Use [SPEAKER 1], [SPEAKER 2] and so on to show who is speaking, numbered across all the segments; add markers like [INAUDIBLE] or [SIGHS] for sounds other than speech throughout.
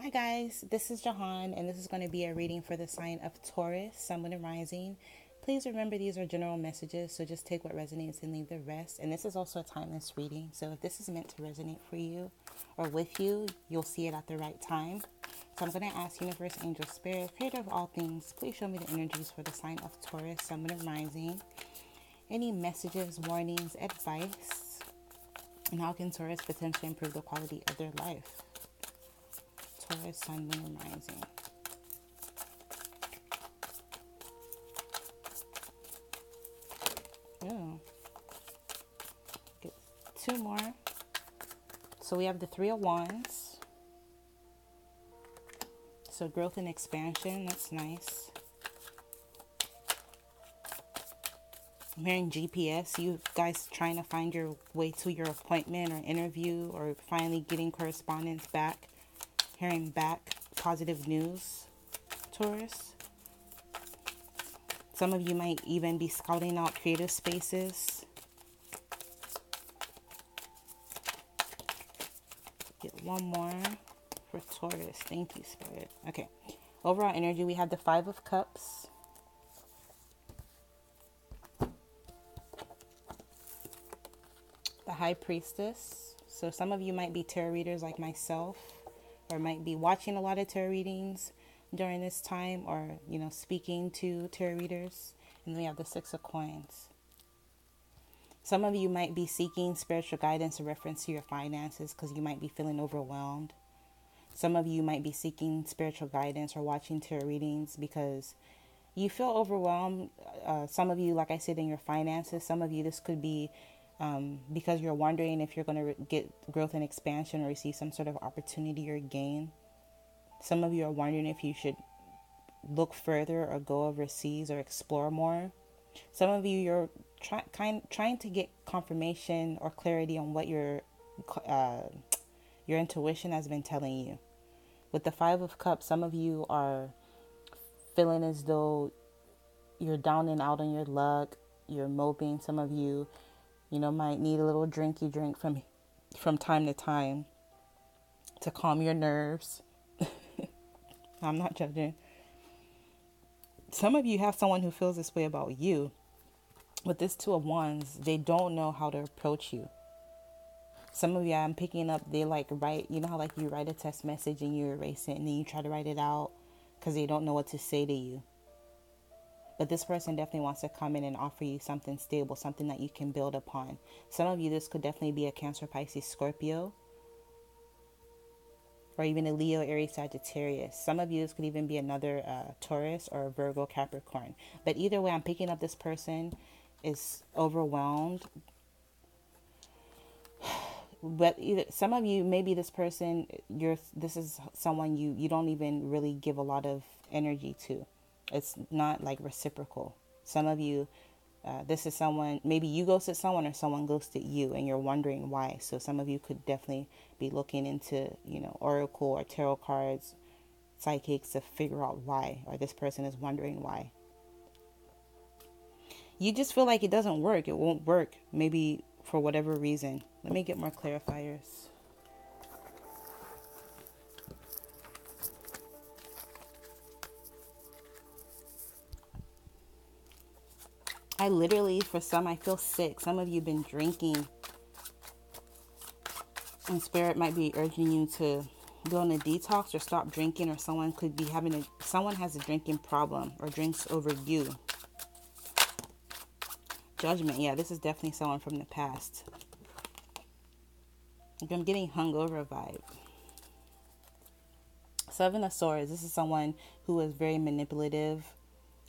[SPEAKER 1] Hi guys, this is Jehan, and this is going to be a reading for the sign of Taurus, Sun, and Rising. Please remember these are general messages, so just take what resonates and leave the rest. And this is also a timeless reading, so if this is meant to resonate for you or with you, you'll see it at the right time. So I'm going to ask Universe, Angel, Spirit, Creator of all things, please show me the energies for the sign of Taurus, Sun, and Rising. Any messages, warnings, advice, and how can Taurus potentially improve the quality of their life? Sun, Moon, Rising. Oh. Get two more. So we have the Three of Wands. So growth and expansion, that's nice. I'm hearing GPS, you guys trying to find your way to your appointment or interview or finally getting correspondence back hearing back positive news, Taurus. Some of you might even be scouting out creative spaces. Get one more for Taurus. Thank you, Spirit. Okay. Overall energy, we have the Five of Cups. The High Priestess. So some of you might be tarot readers like myself or might be watching a lot of tarot readings during this time or, you know, speaking to tarot readers. And then we have the Six of Coins. Some of you might be seeking spiritual guidance in reference to your finances because you might be feeling overwhelmed. Some of you might be seeking spiritual guidance or watching tarot readings because you feel overwhelmed. Uh, some of you, like I said, in your finances. Some of you, this could be um, because you're wondering if you're going to re- get growth and expansion or receive some sort of opportunity or gain. Some of you are wondering if you should look further or go overseas or explore more. Some of you you're try, kind trying to get confirmation or clarity on what your uh, your intuition has been telling you. With the Five of Cups, some of you are feeling as though you're down and out on your luck. You're moping. Some of you you know, might need a little drinky drink from from time to time to calm your nerves. [LAUGHS] I'm not judging. Some of you have someone who feels this way about you. With this two of wands, they don't know how to approach you. Some of you I'm picking up, they like write, you know how like you write a text message and you erase it and then you try to write it out because they don't know what to say to you. But this person definitely wants to come in and offer you something stable, something that you can build upon. Some of you, this could definitely be a Cancer, Pisces, Scorpio, or even a Leo, Aries, Sagittarius. Some of you, this could even be another uh, Taurus or Virgo, Capricorn. But either way, I'm picking up this person is overwhelmed. [SIGHS] But either some of you, maybe this person, you're this is someone you you don't even really give a lot of energy to it's not like reciprocal. Some of you, uh, this is someone, maybe you ghosted someone or someone ghosted you and you're wondering why. So some of you could definitely be looking into, you know, oracle or tarot cards, psychics to figure out why, or this person is wondering why. You just feel like it doesn't work. It won't work. Maybe for whatever reason. Let me get more clarifiers. I literally, for some, I feel sick. Some of you have been drinking. And spirit might be urging you to go on a detox or stop drinking, or someone could be having a, someone has a drinking problem or drinks over you. Judgment, yeah, this is definitely someone from the past. I'm getting hungover vibe. Seven of Swords, this is someone who is very manipulative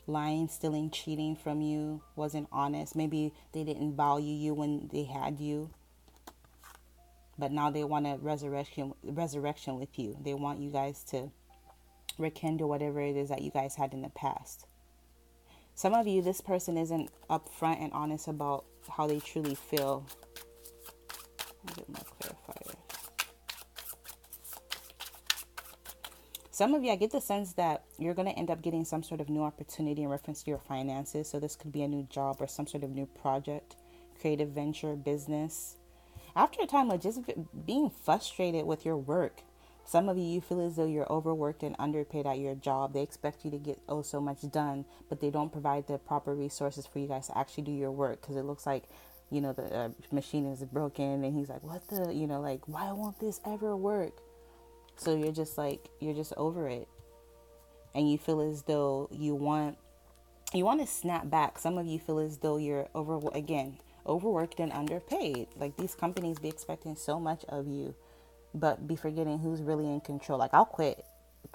[SPEAKER 1] lying, stealing, cheating from you, wasn't honest. Maybe they didn't value you when they had you. But now they want a resurrection resurrection with you. They want you guys to rekindle whatever it is that you guys had in the past. Some of you, this person isn't upfront and honest about how they truly feel. get more Some of you, I get the sense that you're going to end up getting some sort of new opportunity in reference to your finances. So, this could be a new job or some sort of new project, creative venture, business. After a time of just being frustrated with your work, Some of you, you feel as though you're overworked and underpaid at your job. They expect you to get oh so much done, but they don't provide the proper resources for you guys to actually do your work because it looks like, you know, the uh, machine is broken. And he's like, what the, you know, like, why won't this ever work? So you're just like, you're just over it. And you feel as though you want, you want to snap back. Some of you feel as though you're over, again, overworked and underpaid. Like these companies be expecting so much of you but be forgetting who's really in control. Like I'll quit,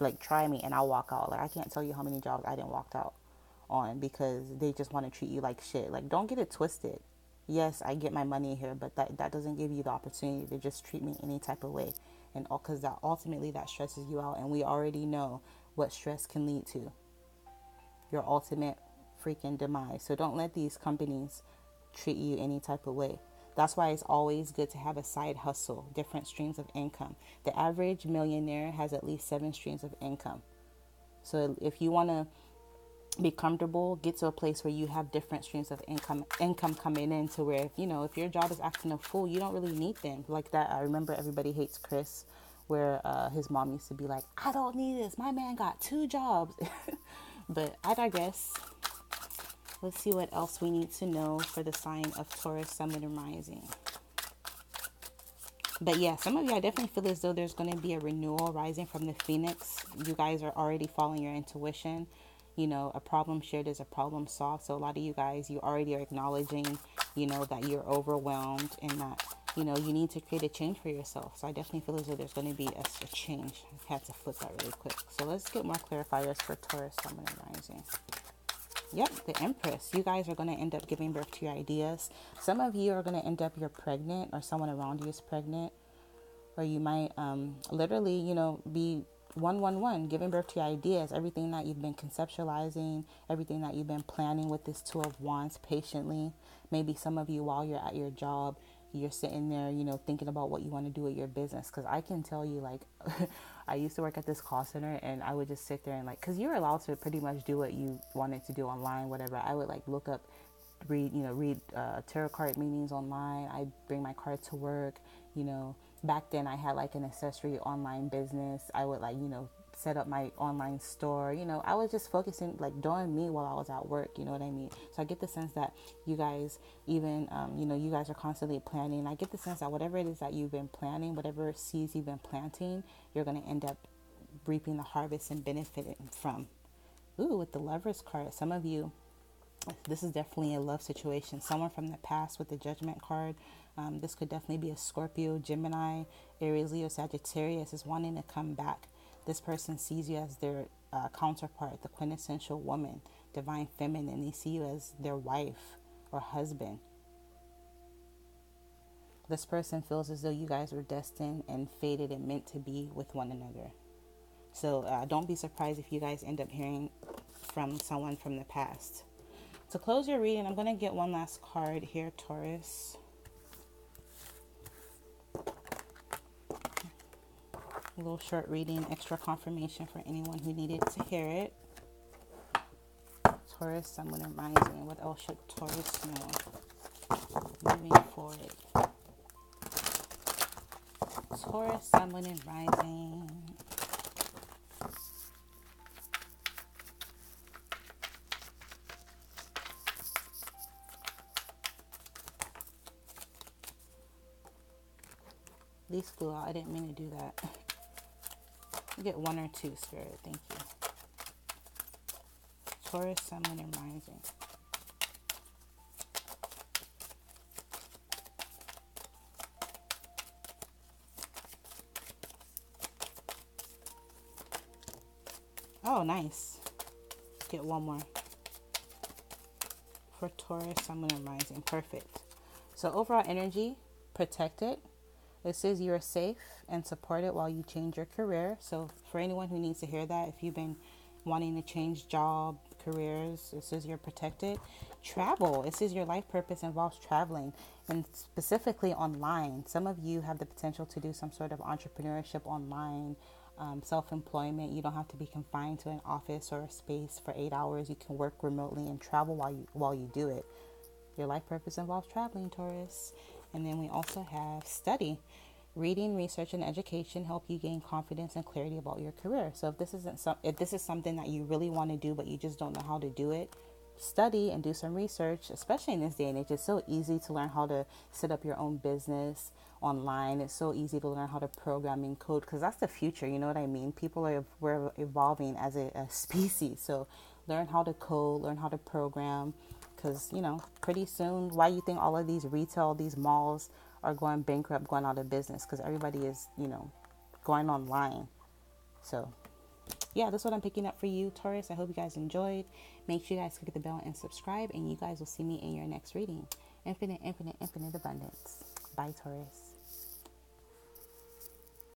[SPEAKER 1] like try me and I'll walk out. Like I can't tell you how many jobs I didn't walk out on because they just want to treat you like shit. Like don't get it twisted. Yes, I get my money here, but that that doesn't give you the opportunity to just treat me any type of way. And all because that ultimately that stresses you out, and we already know what stress can lead to. Your ultimate freaking demise. So don't let these companies treat you any type of way. That's why it's always good to have a side hustle, different streams of income. The average millionaire has at least seven streams of income. So if you want to be comfortable, get to a place where you have different streams of income income coming in to where if you know if your job is acting a fool, you don't really need them. Like that I remember everybody hates Chris where uh, his mom used to be like, I don't need this. My man got two jobs. [LAUGHS] but I digress. Let's see what else we need to know for the sign of Taurus, Sun, Rising. But yeah, some of you, I definitely feel as though there's going to be a renewal rising from the Phoenix. You guys are already following your intuition. You know, a problem shared is a problem solved. So a lot of you guys, you already are acknowledging, you know, that you're overwhelmed and that, you know, you need to create a change for yourself. So I definitely feel as though there's going to be a, a change. I had to flip that really quick. So let's get more clarifiers for Taurus, Sun, and Rising. Yep, the Empress. You guys are going to end up giving birth to your ideas. Some of you are going to end up you're pregnant or someone around you is pregnant. Or you might um, literally, you know, be 111, giving birth to your ideas, everything that you've been conceptualizing, everything that you've been planning with this Two of Wands patiently. Maybe some of you, while you're at your job, you're sitting there, you know, thinking about what you want to do with your business. Because I can tell you, like, [LAUGHS] I used to work at this call center and I would just sit there and, like, because you're allowed to pretty much do what you wanted to do online, whatever. I would, like, look up, read, you know, read uh, tarot card meanings online. I bring my card to work, you know. Back then, I had like an accessory online business. I would, like, you know, set up my online store. You know, I was just focusing, like doing me while I was at work. You know what I mean? So I get the sense that you guys, even, um, you know, you guys are constantly planning. I get the sense that whatever it is that you've been planning, whatever seeds you've been planting, you're going to end up reaping the harvest and benefiting from. Ooh, with the lovers card, some of you, this is definitely a love situation. Someone from the past with the judgment card. Um, this could definitely be a Scorpio, Gemini, Aries, Leo, Sagittarius is wanting to come back this person sees you as their uh, counterpart, the quintessential woman, divine feminine. They see you as their wife or husband. This person feels as though you guys were destined and fated and meant to be with one another. So uh, don't be surprised if you guys end up hearing from someone from the past. To close your reading, I'm going to get one last card here, Taurus. A little short reading, extra confirmation for anyone who needed to hear it. Taurus, and Rising. What else should Taurus know moving forward? Taurus, and Rising. These flew out. I didn't mean to do that. [LAUGHS] get one or two, Spirit. Thank you. Taurus, Sun, Moon, and Rising. Oh, nice. Get one more. For Taurus, Sun, Moon, and Rising. Perfect. So overall energy, protect it it says you're safe and supported while you change your career. So, for anyone who needs to hear that, if you've been wanting to change job, careers, it says you're protected. Travel, it says your life purpose involves traveling and specifically online. Some of you have the potential to do some sort of entrepreneurship online. Um, self-employment you don't have to be confined to an office or a space for eight hours you can work remotely and travel while you while you do it your life purpose involves traveling taurus and then we also have study. reading, research, and education help you gain confidence and clarity about your career. So if this isn't some, if this is something that you really want to do but you just don't know how to do it, study and do some research. Especially in this day and age, it's so easy to learn how to set up your own business online. It's so easy to learn how to program and code because that's the future. You know what I mean? People are we're evolving as a, a [LAUGHS] species. So learn how to code, learn how to program because you know pretty soon why you think all of these retail these malls are going bankrupt, going out of business because everybody is, you know, going online. So, yeah, that's what I'm picking up for you, Taurus. I hope you guys enjoyed. Make sure you guys click the bell and subscribe, and you guys will see me in your next reading. Infinite, infinite, infinite abundance. Bye, Taurus.